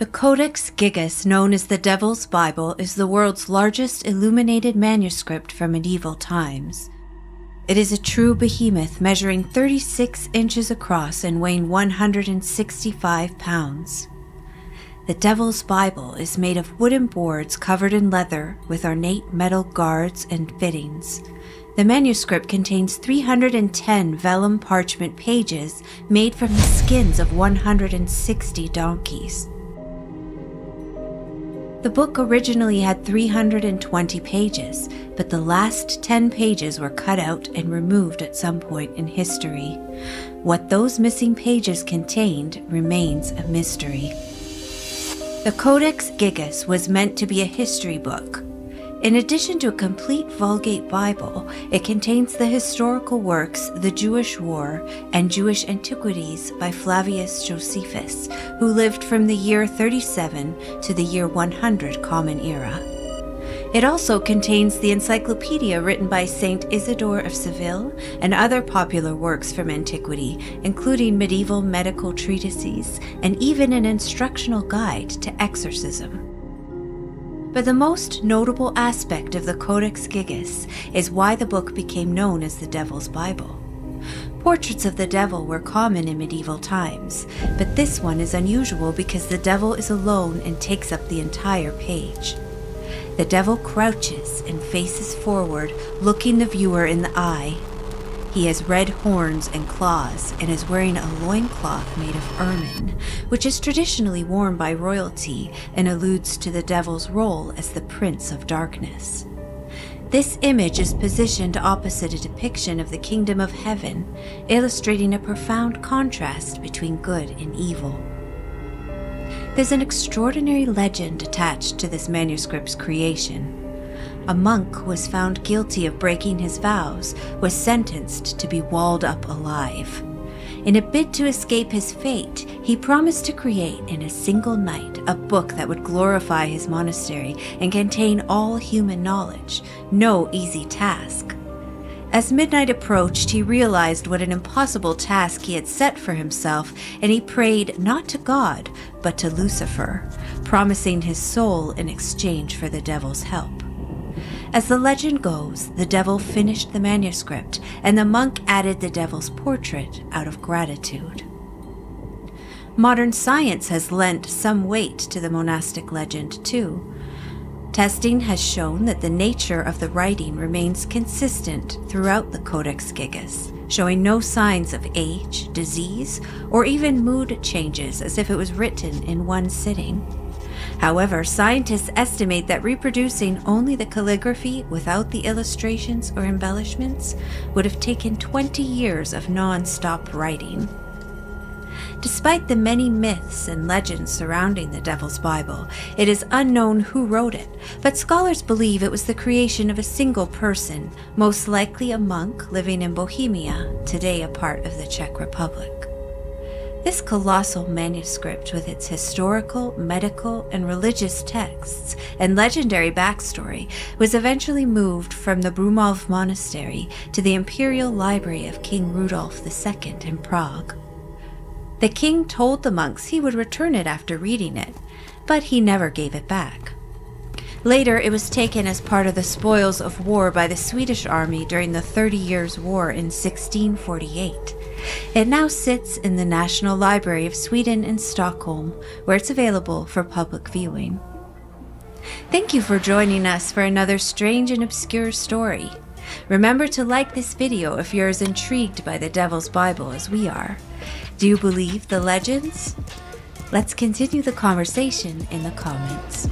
The Codex Gigas, known as the Devil's Bible, is the world's largest illuminated manuscript from medieval times. It is a true behemoth measuring 36 inches across and weighing 165 pounds. The Devil's Bible is made of wooden boards covered in leather with ornate metal guards and fittings. The manuscript contains 310 vellum parchment pages made from the skins of 160 donkeys. The book originally had 320 pages, but the last 10 pages were cut out and removed at some point in history. What those missing pages contained remains a mystery. The Codex Gigas was meant to be a history book, in addition to a complete Vulgate Bible, it contains the historical works The Jewish War and Jewish Antiquities by Flavius Josephus, who lived from the year 37 to the year 100 Common Era. It also contains the encyclopedia written by Saint Isidore of Seville and other popular works from antiquity, including medieval medical treatises and even an instructional guide to exorcism. But the most notable aspect of the Codex Gigas is why the book became known as the Devil's Bible. Portraits of the devil were common in medieval times, but this one is unusual because the devil is alone and takes up the entire page. The devil crouches and faces forward, looking the viewer in the eye he has red horns and claws and is wearing a loincloth made of ermine, which is traditionally worn by royalty and alludes to the devil's role as the Prince of Darkness. This image is positioned opposite a depiction of the kingdom of heaven, illustrating a profound contrast between good and evil. There's an extraordinary legend attached to this manuscript's creation a monk was found guilty of breaking his vows, was sentenced to be walled up alive. In a bid to escape his fate, he promised to create in a single night a book that would glorify his monastery and contain all human knowledge, no easy task. As midnight approached, he realized what an impossible task he had set for himself, and he prayed not to God, but to Lucifer, promising his soul in exchange for the devil's help. As the legend goes, the devil finished the manuscript, and the monk added the devil's portrait out of gratitude. Modern science has lent some weight to the monastic legend, too. Testing has shown that the nature of the writing remains consistent throughout the Codex Gigas, showing no signs of age, disease, or even mood changes as if it was written in one sitting. However, scientists estimate that reproducing only the calligraphy without the illustrations or embellishments would have taken 20 years of non stop writing. Despite the many myths and legends surrounding the Devil's Bible, it is unknown who wrote it, but scholars believe it was the creation of a single person, most likely a monk living in Bohemia, today a part of the Czech Republic. This colossal manuscript, with its historical, medical, and religious texts and legendary backstory, was eventually moved from the Broumov Monastery to the Imperial Library of King Rudolf II in Prague. The king told the monks he would return it after reading it, but he never gave it back. Later, it was taken as part of the spoils of war by the Swedish army during the Thirty Years' War in 1648. It now sits in the National Library of Sweden in Stockholm, where it's available for public viewing. Thank you for joining us for another strange and obscure story. Remember to like this video if you're as intrigued by the Devil's Bible as we are. Do you believe the legends? Let's continue the conversation in the comments.